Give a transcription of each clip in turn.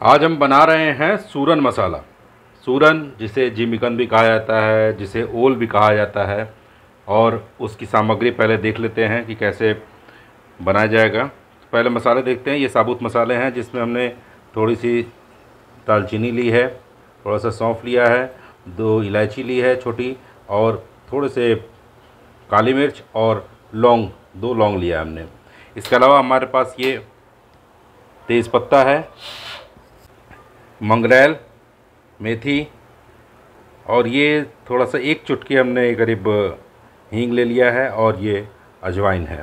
आज हम बना रहे हैं सूरन मसाला। सूरन, जिसे जिमिकन भी कहा जाता है, जिसे ओल भी कहा जाता है, और उसकी सामग्री पहले देख लेते हैं कि कैसे बनाया जाएगा। पहले मसाले देखते हैं, ये साबुत मसाले हैं, जिसमें हमने थोड़ी सी दालचीनी ली है थोड़ा सा सौंफ लिया है, दो इलायची ली है छोटी, और थोड़े से काली मिर्च और लौंग, दो लौंग लिया हमने। इसके अलावा हमारे पास ये तेज़ पत्ता है मंगरेल मेथी और ये थोड़ा सा एक चुटकी हमने करीब हींग ले लिया है और ये अजवाइन है।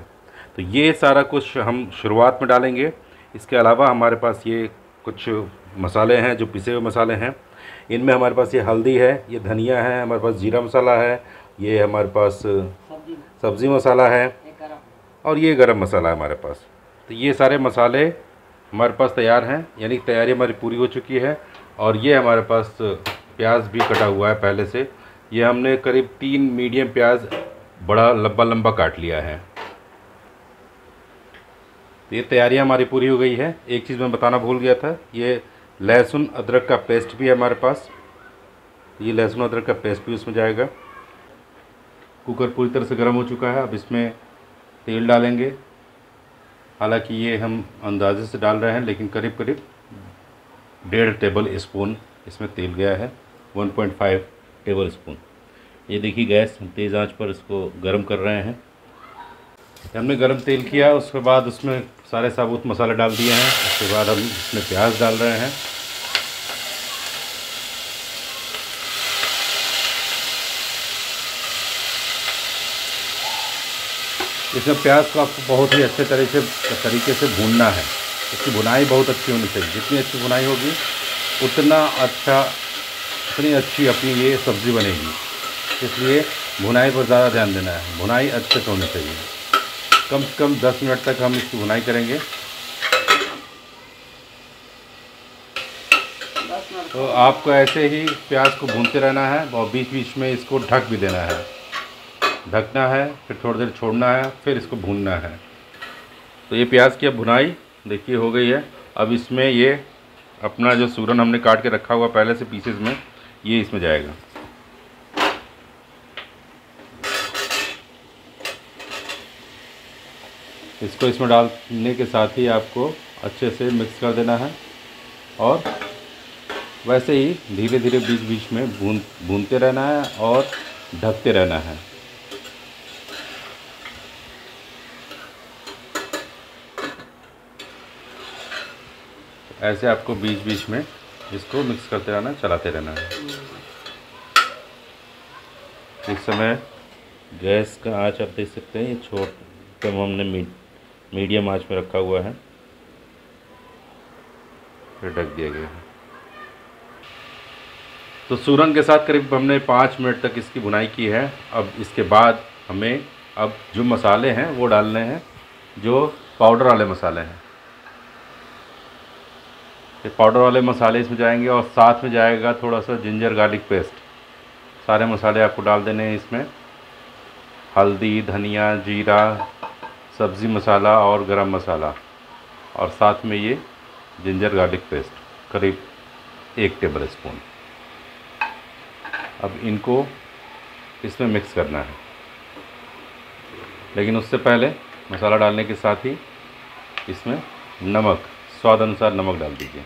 तो ये सारा कुछ हम शुरुआत में डालेंगे। इसके अलावा हमारे पास ये कुछ मसाले हैं जो पिसे हुए मसाले हैं। इनमें हमारे पास ये हल्दी है ये धनिया है हमारे पास जीरा मसाला है ये हमारे पास सब्ज़ी। मसाला है और ये गरम मसाला है हमारे पास। तो ये सारे मसाले हमारे पास तैयार हैं, यानी कि तैयारी हमारी पूरी हो चुकी है, और ये हमारे पास प्याज भी कटा हुआ है पहले से। ये हमने करीब तीन मीडियम प्याज, बड़ा, लंबा लंबा काट लिया है। तो ये तैयारी हमारी पूरी हो गई है। एक चीज़ मैं बताना भूल गया था, ये लहसुन अदरक का पेस्ट भी है हमारे पास। ये लहसुन अदरक का पेस्ट भी उसमें जाएगा। कुकर पूरी तरह से गर्म हो चुका है, अब इसमें तेल डालेंगे। हालाँकि ये हम अंदाजे से डाल रहे हैं, लेकिन करीब करीब डेढ़ टेबल स्पून इसमें तेल गया है 1.5 टेबल स्पून। ये देखिए गैस, हम तेज़ आँच पर इसको गर्म कर रहे हैं। हमने गर्म तेल किया, उसके बाद उसमें सारे साबुत मसाले डाल दिए हैं, उसके बाद हम इसमें प्याज डाल रहे हैं। इसमें प्याज को आपको बहुत ही अच्छे तरीके से तरीके से भूनना है। इसकी बुनाई बहुत अच्छी होनी चाहिए। जितनी अच्छी बुनाई होगी, उतना अच्छा उतनी अच्छी अपनी ये सब्ज़ी बनेगी। इसलिए भुनाई पर ज़्यादा ध्यान देना है। भुनाई अच्छे से होनी चाहिए। कम से कम 10 मिनट तक हम इसकी भुनाई करेंगे। तो आपको ऐसे ही प्याज को भूनते रहना है और बीच बीच में इसको ढक भी देना है। ढकना है, फिर थोड़ी देर छोड़ना है, फिर इसको भूनना है। तो ये प्याज की अब भुनाई, देखिए, हो गई है। अब इसमें ये अपना जो सूरन हमने काट के रखा हुआ पहले से पीसेस में, ये इसमें जाएगा। इसको इसमें डालने के साथ ही आपको अच्छे से मिक्स कर देना है और वैसे ही धीरे धीरे बीच बीच में भून, भूनते रहना है और ढकते रहना है। ऐसे आपको बीच बीच में इसको मिक्स करते रहना चलाते रहना। है इस समय गैस का आँच आप देख सकते हैं ये छोट कम हमने मी, मीडियम आँच में रखा हुआ है। फिर ढक दिया गया है। तो सूरन के साथ करीब हमने पाँच मिनट तक इसकी बुनाई की है। अब इसके बाद हमें अब जो मसाले हैं वो डालने हैं जो पाउडर वाले मसाले हैं। ये पाउडर वाले मसाले इसमें जाएँगे और साथ में जाएगा थोड़ा सा जिंजर गार्लिक पेस्ट सारे मसाले आपको डाल देने हैं इसमें। हल्दी, धनिया, जीरा, सब्ज़ी मसाला और गरम मसाला। और साथ में ये जिंजर गार्लिक पेस्ट करीब एक टेबल स्पून। अब इनको इसमें मिक्स करना है। लेकिन उससे पहले मसाला डालने के साथ ही इसमें नमक स्वाद अनुसार नमक डाल दीजिए।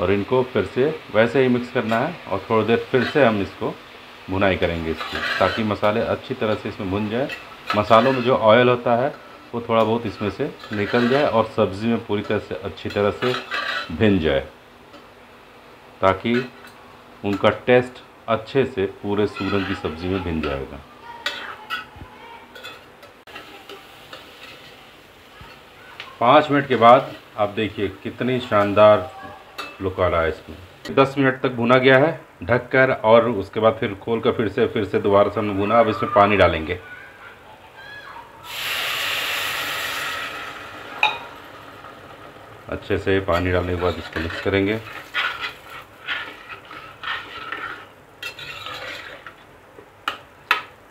और इनको फिर से वैसे ही मिक्स करना है और थोड़ी देर फिर से हम इसको भुनाई करेंगे इसकी, ताकि मसाले अच्छी तरह से इसमें भुन जाए। मसालों में जो ऑयल होता है, वो थोड़ा बहुत इसमें से निकल जाए और सब्ज़ी में पूरी तरह से अच्छी तरह से भिन जाए, ताकि उनका टेस्ट अच्छे से पूरे सूरज की सब्ज़ी में भिन जाएगा। पाँच मिनट के बाद आप देखिए कितनी शानदार लुक आ रहा है इसमें। दस मिनट तक भुना गया है, ढक कर और उसके बाद फिर खोल कर फिर से फिर से दोबारा से हमने भुना। अब इसमें पानी डालेंगे। अच्छे से पानी डालने के बाद इसको मिक्स करेंगे।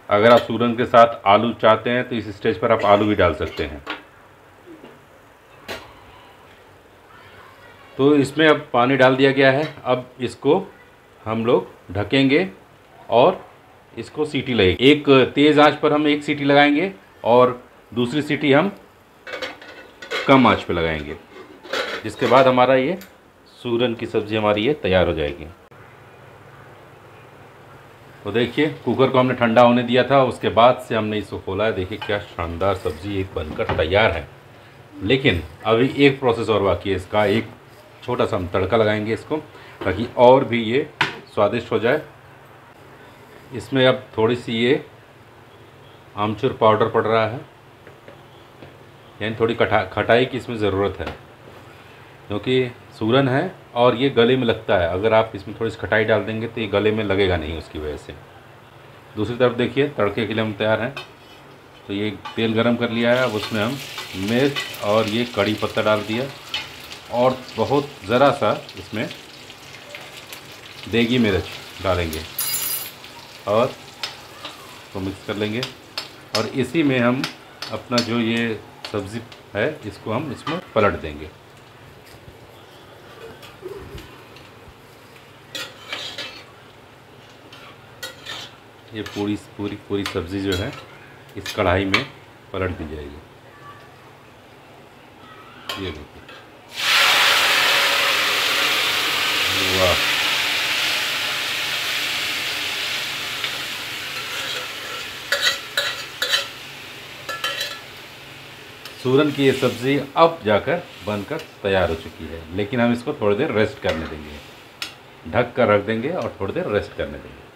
अगर आप सूरन के साथ आलू चाहते हैं तो इस स्टेज पर आप आलू भी डाल सकते हैं। तो इसमें अब पानी डाल दिया गया है। अब इसको हम लोग ढकेंगे और इसको सीटी लगेगी। एक तेज़ आँच पर हम एक सीटी लगाएँगे और दूसरी सीटी हम कम आँच पे लगाएँगे। जिसके बाद हमारा ये सूरन की सब्ज़ी हमारी ये तैयार हो जाएगी। तो देखिए, कुकर को हमने ठंडा होने दिया था, उसके बाद से हमने इसको खोला है। देखिए क्या शानदार सब्ज़ी, एक बनकर तैयार है। लेकिन अभी एक प्रोसेस और बाकी है, इसका एक छोटा सा हम तड़का लगाएँगे इसको, ताकि और भी ये स्वादिष्ट हो जाए। इसमें अब थोड़ी सी ये आमचूर पाउडर पड़ रहा है। यानी थोड़ी कटा खटाई की इसमें ज़रूरत है, क्योंकि सूरन है और ये गले में लगता है। अगर आप इसमें थोड़ी सी खटाई डाल देंगे तो ये गले में लगेगा नहीं उसकी वजह से। दूसरी तरफ़ देखिए, तड़के के लिए हम तैयार हैं। तो ये तेल गरम कर लिया है, अब उसमें हम मिर्च और ये कड़ी पत्ता डाल दिया। और बहुत ज़रा सा इसमें देगी मिर्च डालेंगे और तो मिक्स कर लेंगे। और इसी में हम अपना जो ये सब्ज़ी है, इसको हम इसमें पलट देंगे। ये पूरी पूरी पूरी सब्ज़ी जो है, इस कढ़ाई में पलट दी जाएगी। ये देखिए। वाह। सूरन की ये सब्ज़ी अब जाकर बनकर तैयार हो चुकी है, लेकिन हम इसको थोड़ी देर रेस्ट करने देंगे। ढक कर रख देंगे और थोड़ी देर रेस्ट करने देंगे।